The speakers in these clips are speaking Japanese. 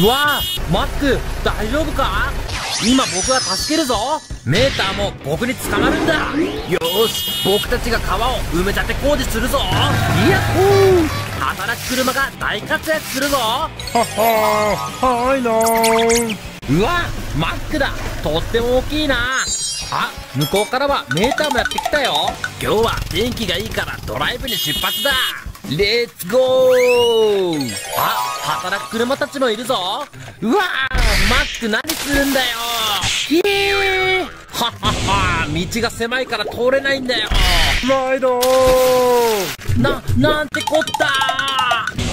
うわーマック大丈夫か？今僕が助けるぞ。メーターも僕に捕まるんだ。よーし僕たちが川を埋め立て工事するぞ。やっほー。働く車が大活躍するぞ。はははいなー。うわマックだ。とっても大きいな。あ向こうからはメーターもやってきたよ。今日は天気がいいからドライブに出発だレッツゴーあ働く車たちもいるぞ。うわーマック何するんだよ。ひえー。はっはっは道が狭いから通れないんだよ。ライドーな、なんてこった。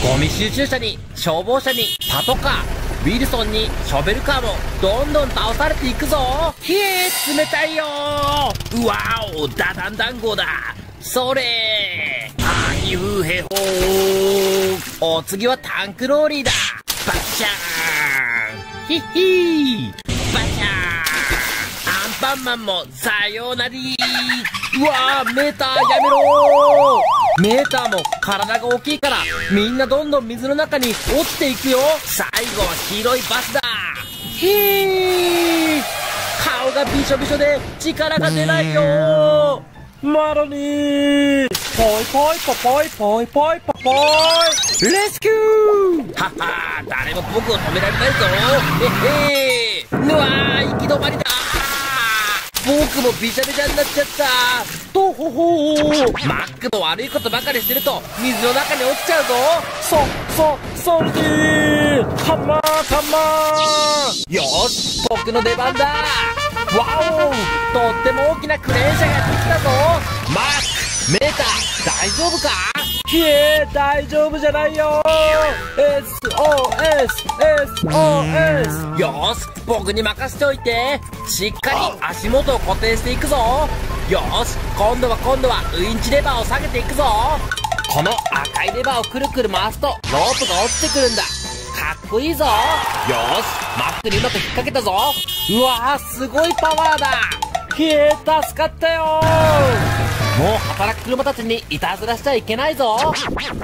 ゴミ収集車に消防車にパトカー。ウィルソンにショベルカーもどんどん倒されていくぞ。ひえー冷たいようわおダダン団子だ。それゆうへほお次はタンクローリーだ。バッシャーン。ヒッヒー。バッシャーン。アンパンマンもさようなり。うわーメーターやめろメーターも体が大きいからみんなどんどん水の中に落ちていくよ。最後は黄色いバスだ。へー。顔がびしょびしょで力が出ないよマロニー。ポイポイポポイポイポイポポイレスキューはは誰も僕を止められないぞへへーうわー行き止まりだ僕もびちゃびちゃになっちゃったとほほーマックも悪いことばかりしてると水の中に落ちちゃうぞそ、そ、ソルティーハンマーハンマーよし僕の出番だわおとっても大きなクレーン車がやってきたぞマックメーター大丈夫か？ひえ大丈夫じゃないよ。SOS!SOS! よーし僕に任せておいて。しっかり足元を固定していくぞ。よーし今度は今度はウインチレバーを下げていくぞ。この赤いレバーをくるくる回すとロープが落ちてくるんだ。かっこいいぞ。よーしマックにうまく引っ掛けたぞ。うわーすごいパワーだ。ひえ助かったよもう働く車たちにいたずらしちゃいけないぞ。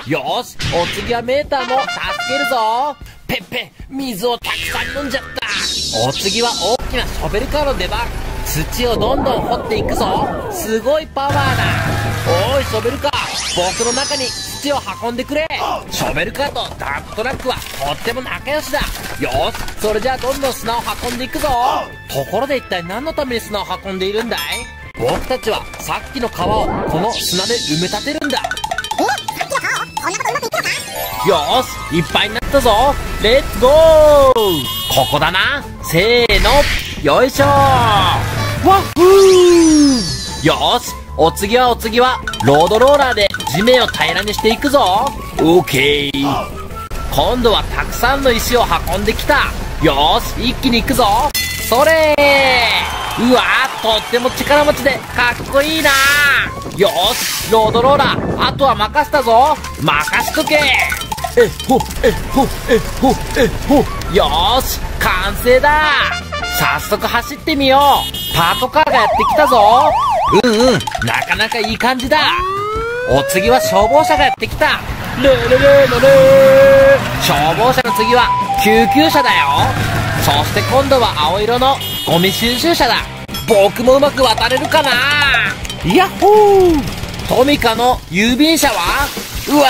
よしお次はメーターも助けるぞ。ペッペ水をたくさん飲んじゃった。お次は大きなショベルカーの出番。土をどんどん掘っていくぞ。すごいパワーだ。おいショベルカー。僕の中に土を運んでくれ。ショベルカーとダンプトラックはとっても仲良しだ。よしそれじゃあどんどん砂を運んでいくぞ。ところで一体何のために砂を運んでいるんだい？僕たちはさっきの川をこの砂で埋め立てるんだ。よーしいっぱいになったぞ。レッツゴー。ここだな。せーの。よいしょ。わっふー！よーしお次はお次はロードローラーで地面を平らにしていくぞ。オーケー。今度はたくさんの石を運んできた。よーし一気に行くぞ。それーうわーとっても力持ちでかっこいいな。よーしロードローラー。あとは任せたぞ。任しとけ。えほえほえほえほ。よーし完成だ。早速走ってみよう。パトカーがやってきたぞ。うんうんなかなかいい感じだ。お次は消防車がやってきた。レレレレレ。消防車の次は救急車だよ。そして今度は青色のゴミ収集車だ。僕もうまく渡れるかな。ヤッホー。トミカの郵便車は？うわ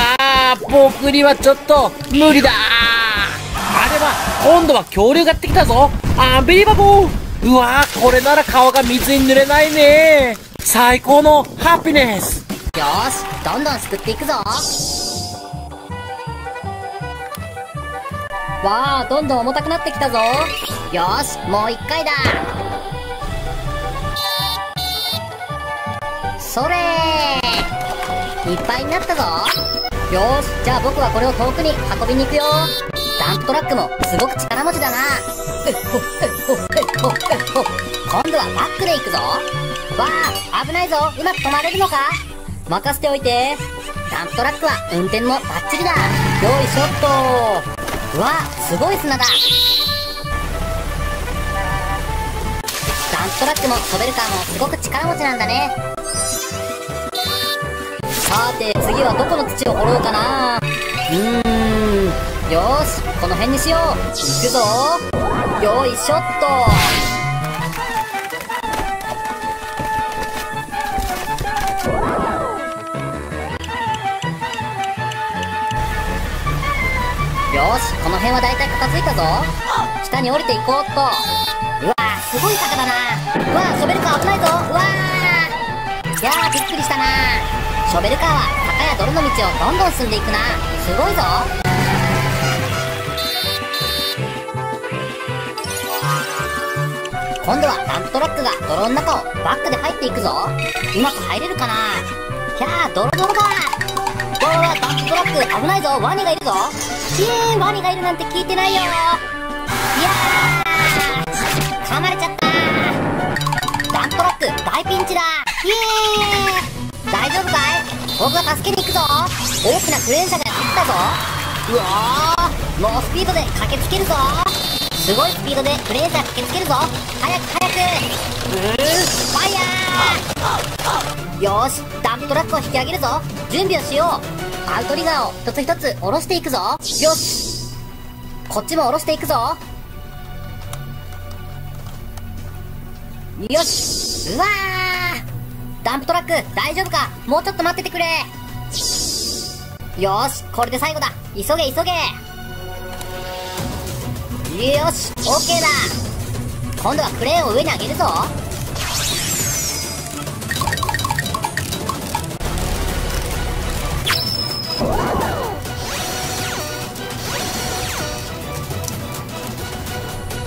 ー僕にはちょっと無理だ。あれは今度は恐竜がやってきたぞ。アンビリバボー。うわーこれなら顔が水に濡れないね。最高のハピネス。よーしどんどんすくっていくぞ。わあどんどん重たくなってきたぞよしもう一回だ。それ。いっぱいになったぞ。よしじゃあ僕はこれを遠くに運びに行くよ。ダンプトラックもすごく力持ちだな。今度はバックで行くぞわあ危ないぞうまく止まれるのか任せておいてダンプトラックは運転もバッチリだよいしょっとうわすごい砂だトラックもショベルカーもすごく力持ちなんだねさて次はどこの土を掘ろうかなうーんよーしこの辺にしよう。行くぞ。よいしょっと。よし、この辺は大体片付いたぞ。下に降りていこうっと。すごい坂だな。うわー、ショベルカー危ないぞ。うわー。いやー、びっくりしたな。ショベルカーは坂や泥の道をどんどん進んでいくな。すごいぞ。今度はダンプトラックが泥の中をバックで入っていくぞ。うまく入れるかなひゃー、泥泥だ。わわわ、ダンプトラック危ないぞ。ワニがいるぞ。ひえー、ワニがいるなんて聞いてないよ。いや僕が助けに行くぞ。大きなクレーン車がやってきたぞ。うわー、猛スピードで駆けつけるぞ。すごいスピードでクレーン車駆けつけるぞ。早く早く。うーファイヤー。よーし。ダンプトラックを引き上げるぞ。準備をしよう。アウトリガーを一つ一つ下ろしていくぞ。よし。こっちも下ろしていくぞ。よし。うわー。ダンプトラック大丈夫か？もうちょっと待っててくれ。よしこれで最後だ。急げ急げ。よし、オッケーだ。今度はクレーンを上に上げるぞ。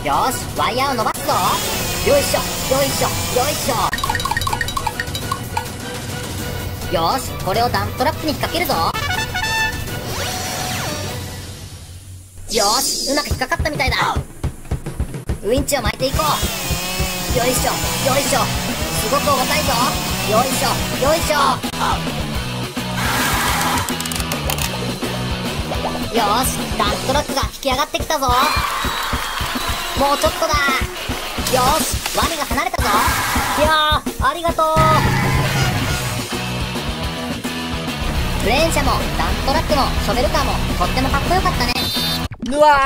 よし、ワイヤーを伸ばすぞ。よいしょ、よいしょ、よいしょ。よし、これをダンプトラックに引っ掛けるぞ。よしうまく引っかかったみたいだ。ウインチを巻いていこう。よいしょよいしょ。すごく重たいぞ。よいしょよいしょ。よしダンプトラックが引き上がってきたぞ。もうちょっとだ。よしワニが離れたぞ。いやありがとう。クレーン車もダンプトラックもショベルカーもとってもかっこよかったね。うわ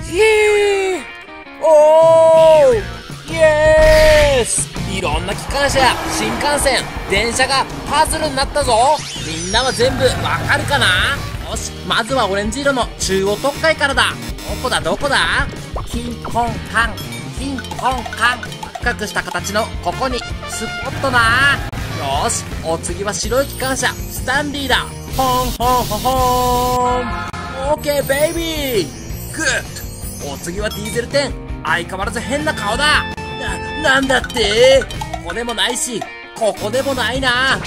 ーひーおーイエース。いろんな機関車や新幹線電車がパズルになったぞ。みんなは全部わかるかな？よしまずはオレンジ色の中央特会からだ。どこだどこだ？キンコンカンキンコンカン深くした形のここに。スポットな。よしお次は白い機関車スタンリーだ。ほんほんほんほん。オーケーベイビー。グッ。ドお次はディーゼル10相変わらず変な顔だ。な、なんだって？ここでもないし、ここでもないな。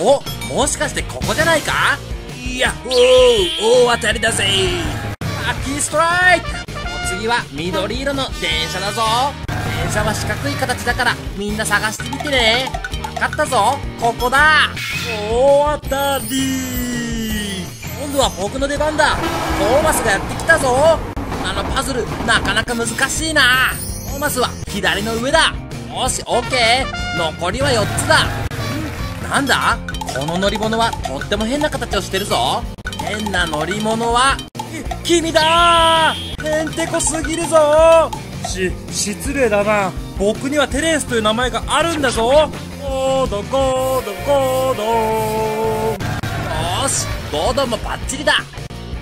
お、もしかしてここじゃないか？いやほー。大当たりだぜ。ラッキーストライク。お次は緑色の電車だぞ。電車は四角い形だからみんな探してみてねわかったぞ。ここだ。大当たり。今度は僕の出番だ。トーマスがやってきたぞ。あのパズルなかなか難しいな。トーマスは左の上だ。よしオッケー。残りは4つだ。んなんだ？この乗り物はとっても変な形をしてるぞ。変な乗り物は君だ。へんてこすぎるぞ。し、失礼だな。僕にはテレースという名前があるんだぞ。おーどこどこどよしボードもバッチリだ。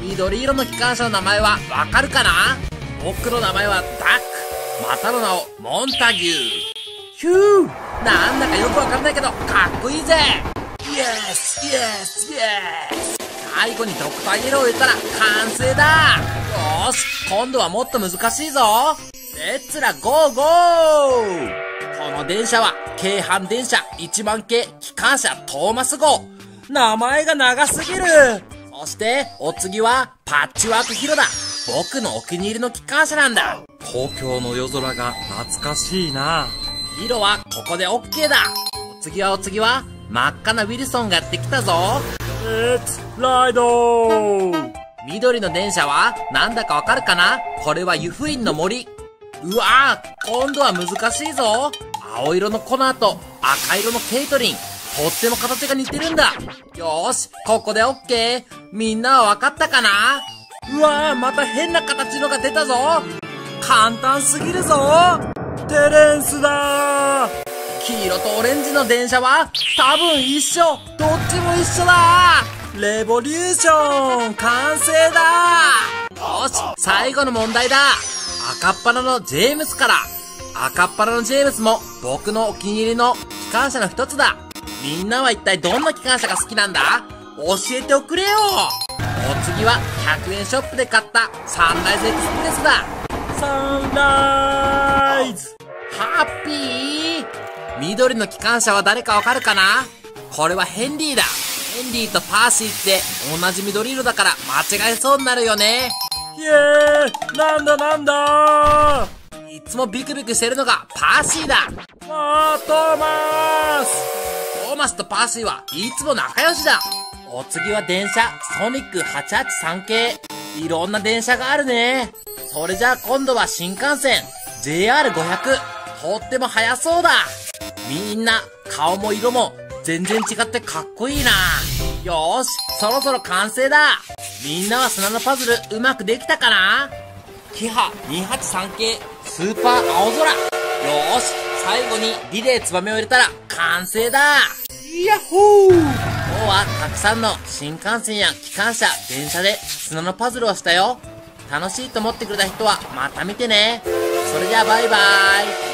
緑色の機関車の名前はわかるかな？僕の名前はダック。またの名をモンタギュー。ヒュー。なんだかよくわかんないけどかっこいいぜ。 Yes yes yes。最後にドクターイエローを入れたら完成だ。よし今度はもっと難しいぞ。レッツラゴーゴー。の電車は京阪電車1万系機関車トーマス号。名前が長すぎる。そして、お次は、パッチワークヒロだ僕のお気に入りの機関車なんだ。東京の夜空が懐かしいな。ヒロはここでオッケーだ。お次はお次は、真っ赤なウィルソンがやってきたぞ。レッツライド。緑の電車は、なんだかわかるかな？これは湯布院の森。うわぁ今度は難しいぞ青色のコナーと赤色のケイトリン。とっても形が似てるんだ。よーし、ここでオッケー。みんなはわかったかな？うわー、また変な形のが出たぞ。簡単すぎるぞ。テレンスだー。黄色とオレンジの電車は多分一緒。どっちも一緒だ。レボリューション。完成だ。よし、最後の問題だ。赤っ鼻のジェームスから。赤っ鼻のジェームスも僕のお気に入りの機関車の一つだ。みんなは一体どんな機関車が好きなんだ？教えておくれよ。お次は100円ショップで買ったサンライズエクスプレスだ。サンライズ。ハッピー？緑の機関車は誰かわかるかな？これはヘンリーだ。ヘンリーとパーシーって同じ緑色だから間違えそうになるよね。イエーイなんだなんだいつもビクビクしてるのがパーシーだ。あートーマストーマスとパーシーはいつも仲良しだ。お次は電車、ソニック883系。いろんな電車があるね。それじゃあ今度は新幹線、JR500。とっても速そうだ。みんな、顔も色も全然違ってかっこいいな。よーし、そろそろ完成だ。みんなは砂のパズルうまくできたかな？キハ283系スーパー青空。よーし、最後にリレーツバメを入れたら完成だ。ヤッホー今日はたくさんの新幹線や機関車、電車で砂のパズルをしたよ。楽しいと思ってくれた人はまた見てね。それじゃあバイバーイ。